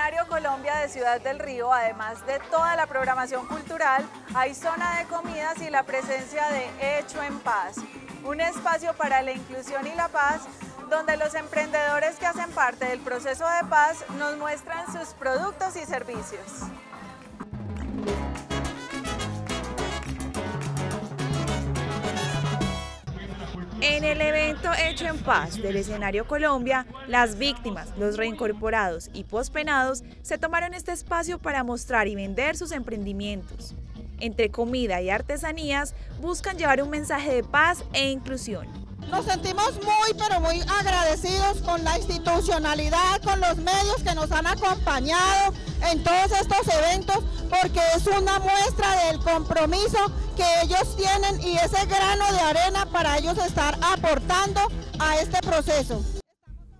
escenario Colombia de Ciudad del Río, además de toda la programación cultural, hay zona de comidas y la presencia de Hecho en Paz, un espacio para la inclusión y la paz donde los emprendedores que hacen parte del proceso de paz nos muestran sus productos y servicios. En el evento Hecho en Paz del escenario Colombia, las víctimas, los reincorporados y pospenados se tomaron este espacio para mostrar y vender sus emprendimientos. Entre comida y artesanías, buscan llevar un mensaje de paz e inclusión. Nos sentimos muy, pero muy agradecidos con la institucionalidad, con los medios que nos han acompañado en todos estos eventos, porque es una muestra del compromiso que ellos tienen y ese grano de arena para ellos estar aportando a este proceso.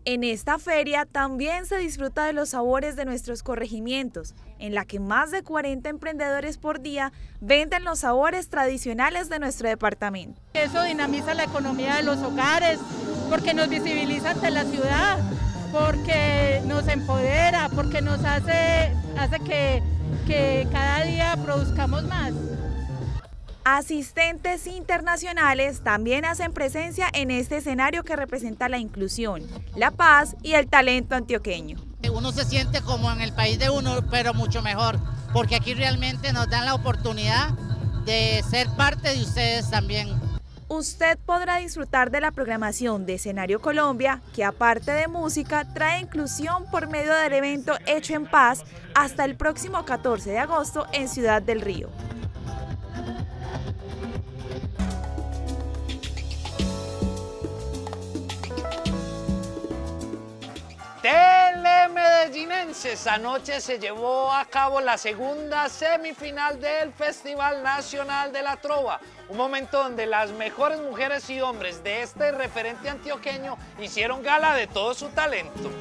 En esta feria también se disfruta de los sabores de nuestros corregimientos, en la que más de 40 emprendedores por día venden los sabores tradicionales de nuestro departamento. Eso dinamiza la economía de los hogares, porque nos visibiliza ante la ciudad, porque nos empodera, porque nos hace, hace que, que cada día produzcamos más. Asistentes internacionales también hacen presencia en este escenario que representa la inclusión, la paz y el talento antioqueño. Uno se siente como en el país de uno, pero mucho mejor, porque aquí realmente nos dan la oportunidad de ser parte de ustedes también. Usted podrá disfrutar de la programación de Escenario Colombia, que aparte de música, trae inclusión por medio del evento Hecho en Paz hasta el próximo 14 de agosto en Ciudad del Río. Telemedellínenses, anoche se llevó a cabo la segunda semifinal del Festival Nacional de la Trova, un momento donde las mejores mujeres y hombres de este referente antioqueño hicieron gala de todo su talento.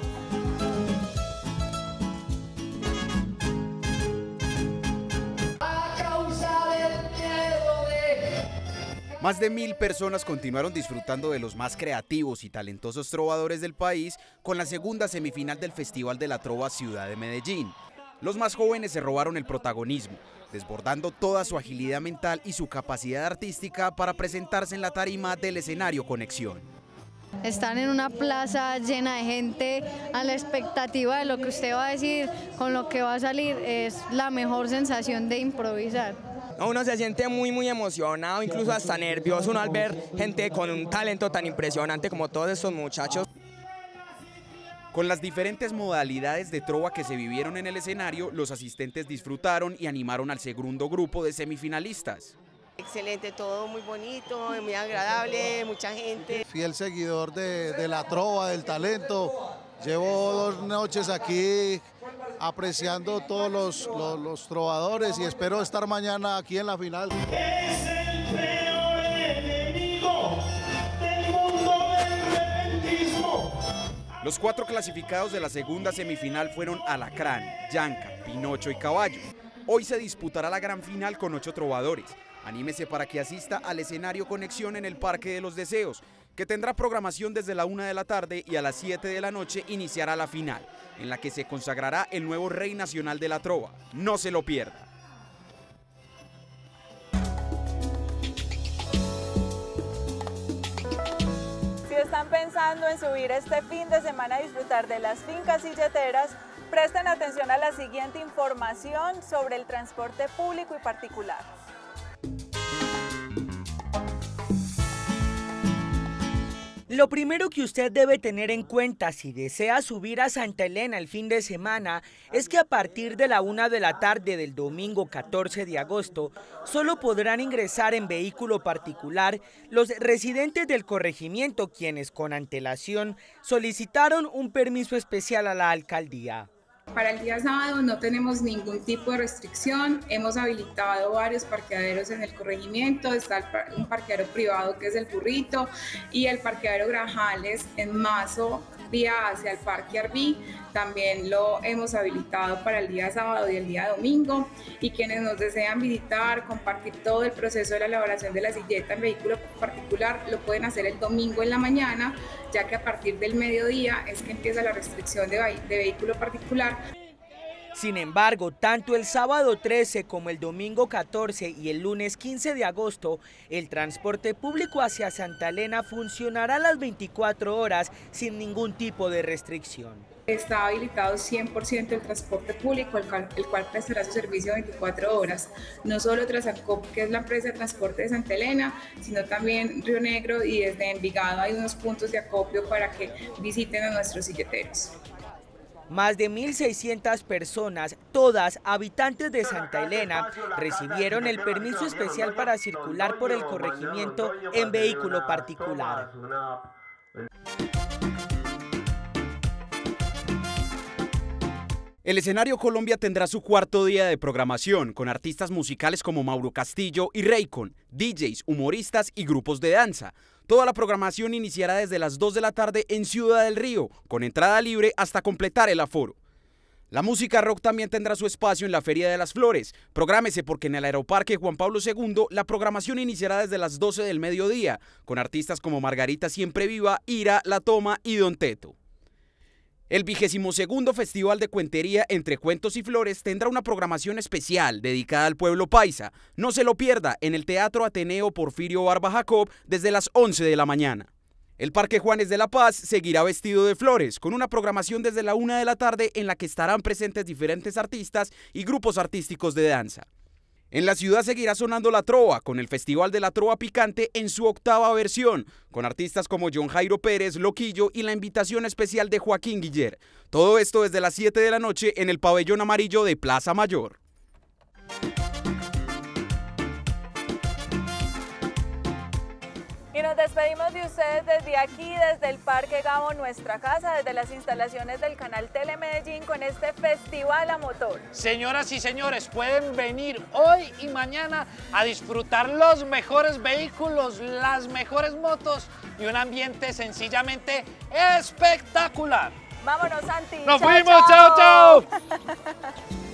Más de mil personas continuaron disfrutando de los más creativos y talentosos trovadores del país con la segunda semifinal del Festival de la Trova Ciudad de Medellín. Los más jóvenes se robaron el protagonismo, desbordando toda su agilidad mental y su capacidad artística para presentarse en la tarima del escenario Conexión. Están en una plaza llena de gente a la expectativa de lo que usted va a decir, con lo que va a salir, es la mejor sensación de improvisar. Uno se siente muy, muy emocionado, incluso hasta nervioso uno al ver gente con un talento tan impresionante como todos estos muchachos. Con las diferentes modalidades de trova que se vivieron en el escenario, los asistentes disfrutaron y animaron al segundo grupo de semifinalistas. Excelente, todo muy bonito, muy agradable, mucha gente. Fiel seguidor de, de la trova, del talento. Llevo dos noches aquí apreciando todos los, los, los, trovadores y espero estar mañana aquí en la final. Es el peor enemigo del mundo del repentismo. Los cuatro clasificados de la segunda semifinal fueron Alacrán, Yanca, Pinocho y Caballo. Hoy se disputará la gran final con ocho trovadores. Anímese para que asista al escenario Conexión en el Parque de los Deseos, que tendrá programación desde la 1 de la tarde y a las 7 de la noche iniciará la final, en la que se consagrará el nuevo Rey Nacional de la Trova. No se lo pierda. Si están pensando en subir este fin de semana a disfrutar de las fincas y yeteras, presten atención a la siguiente información sobre el transporte público y particular. Lo primero que usted debe tener en cuenta si desea subir a Santa Elena el fin de semana es que a partir de la una de la tarde del domingo 14 de agosto solo podrán ingresar en vehículo particular los residentes del corregimiento quienes con antelación solicitaron un permiso especial a la alcaldía. Para el día sábado no tenemos ningún tipo de restricción, hemos habilitado varios parqueaderos en el corregimiento, está un parqueadero privado que es el Burrito y el parqueadero Grajales en Mazo, vía hacia el Parque Arbí, también lo hemos habilitado para el día sábado y el día domingo y quienes nos desean visitar, compartir todo el proceso de la elaboración de la silleta en vehículo particular lo pueden hacer el domingo en la mañana, ya que a partir del mediodía es que empieza la restricción de vehículo particular. Sin embargo, tanto el sábado 13 como el domingo 14 y el lunes 15 de agosto, el transporte público hacia Santa Elena funcionará las 24 horas sin ningún tipo de restricción. Está habilitado 100% el transporte público, el cual, prestará su servicio 24 horas. No solo Trasancop, que es la empresa de transporte de Santa Elena, sino también Río Negro y desde Envigado hay unos puntos de acopio para que visiten a nuestros silleteros. Más de 1.600 personas, todas habitantes de Santa Elena, recibieron el permiso especial para circular por el corregimiento en vehículo particular. El escenario Colombia tendrá su cuarto día de programación con artistas musicales como Mauro Castillo y Raycon, DJs, humoristas y grupos de danza. Toda la programación iniciará desde las 2 de la tarde en Ciudad del Río, con entrada libre hasta completar el aforo. La música rock también tendrá su espacio en la Feria de las Flores. Prográmese porque en el Aeroparque Juan Pablo II la programación iniciará desde las 12 del mediodía, con artistas como Margarita Siempre Viva, Ira, La Toma y Don Teto. El vigésimo segundo Festival de Cuentería Entre Cuentos y Flores tendrá una programación especial dedicada al pueblo paisa. No se lo pierda en el Teatro Ateneo Porfirio Barba Jacob desde las 11 de la mañana. El Parque Juanes de la Paz seguirá vestido de flores, con una programación desde la 1 de la tarde en la que estarán presentes diferentes artistas y grupos artísticos de danza. En la ciudad seguirá sonando la trova, con el Festival de la Trova Picante en su octava versión, con artistas como John Jairo Pérez, Loquillo y la invitación especial de Joaquín Guiller. Todo esto desde las 7 de la noche en el pabellón amarillo de Plaza Mayor. Y nos despedimos de ustedes desde aquí, desde el Parque Gabo, nuestra casa, desde las instalaciones del canal Telemedellín con este festival a motor. Señoras y señores, pueden venir hoy y mañana a disfrutar los mejores vehículos, las mejores motos y un ambiente sencillamente espectacular. Vámonos, Santi. Nos fuimos, chao, chao.